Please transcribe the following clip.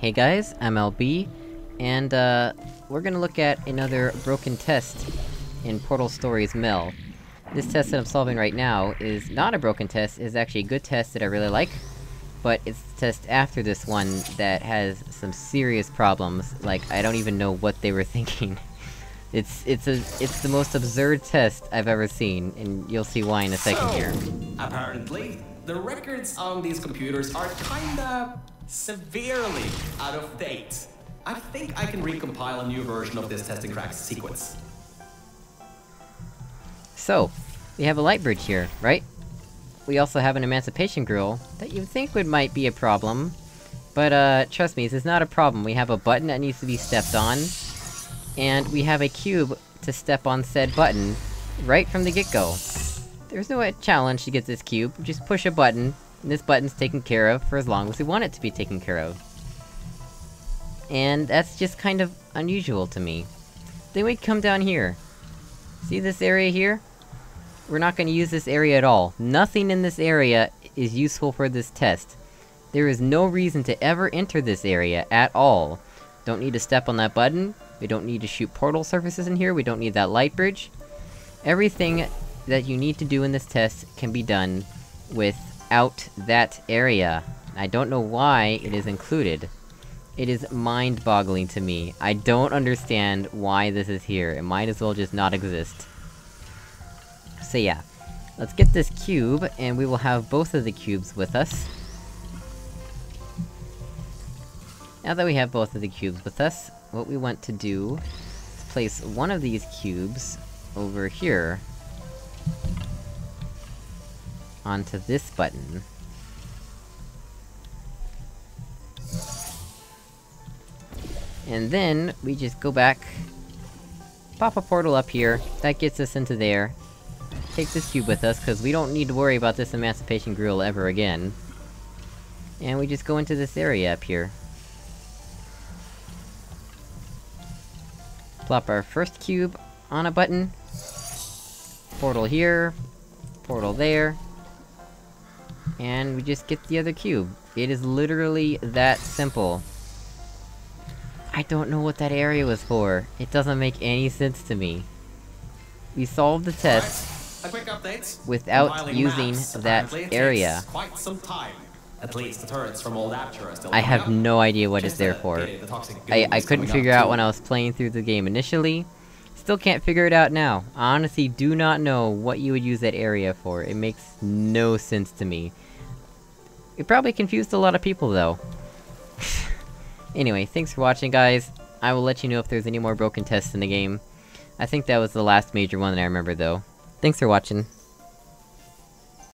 Hey guys, I'm LB, and uh, we're gonna look at another broken test in Portal Stories Mel. This test that I'm solving right now is not a broken test, it's actually a good test that I really like, but it's the test after this one that has some serious problems, like, I don't even know what they were thinking. It's- it's a- it's the most absurd test I've ever seen, and you'll see why in a second So, here. Apparently, the records on these computers are kinda severely out of date. I think I can recompile a new version of this testing cracks sequence. So, we have a light bridge here, right? We also have an emancipation grill, that you'd think would might be a problem. But uh, trust me, this is not a problem. We have a button that needs to be stepped on, and we have a cube to step on said button, right from the get-go. There's no challenge to get this cube, just push a button, and this button's taken care of for as long as we want it to be taken care of. And that's just kind of unusual to me. Then we come down here. See this area here? We're not gonna use this area at all. Nothing in this area is useful for this test. There is no reason to ever enter this area at all. Don't need to step on that button, we don't need to shoot portal surfaces in here, we don't need that light bridge. Everything that you need to do in this test can be done without that area. I don't know why it is included. It is mind-boggling to me. I don't understand why this is here, it might as well just not exist. So yeah, let's get this cube, and we will have both of the cubes with us. Now that we have both of the cubes with us, what we want to do is place one of these cubes over here onto this button. And then, we just go back, pop a portal up here, that gets us into there, take this cube with us, cause we don't need to worry about this Emancipation Grill ever again. And we just go into this area up here. Plop our first cube on a button. Portal here. Portal there. And we just get the other cube. It is literally that simple. I don't know what that area was for. It doesn't make any sense to me. We solved the test, A quick update. Without using maps that area. Quite some time. At least the turrets from old still I have up. no idea what it's there for. the I- I couldn't figure out too. when I was playing through the game initially. Still can't figure it out now. I honestly do not know what you would use that area for. It makes no sense to me. It probably confused a lot of people, though. anyway, thanks for watching, guys. I will let you know if there's any more broken tests in the game. I think that was the last major one that I remember, though. Thanks for watching.